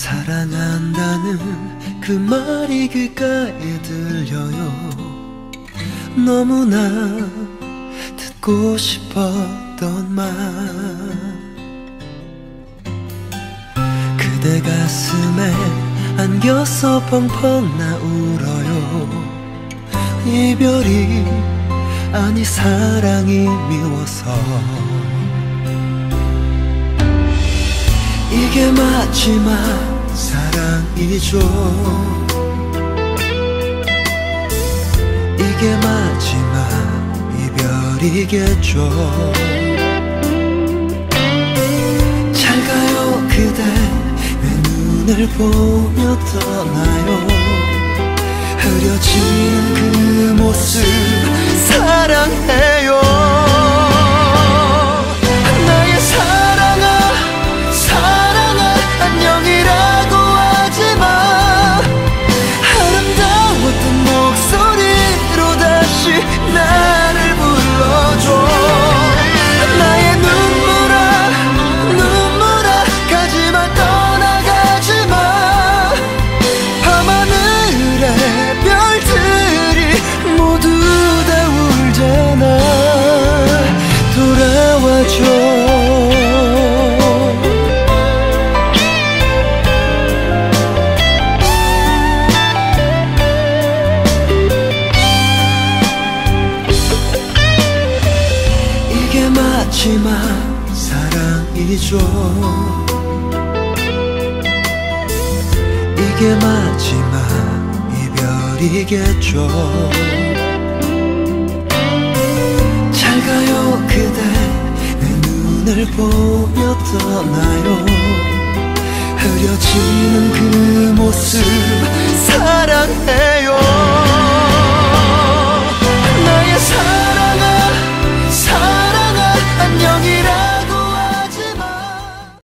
사랑한다는 그 말이 귓가에 들려요. 너무나 듣고 싶었던 말. 그대 가슴에 안겨서 펑펑 나 울어요. 이별이 아니 사랑이 미워서 이게 마지막 사랑이죠. 이게 마지막 이별이겠죠. 잘 가요 그대. 내 눈을 보며 떠나요? 흐려진 그 마지막 사랑이죠. 이게 마지막 이별이겠죠. 잘 가요 그대. 내 눈을 보며 떠나요. 흐려지는 그 모습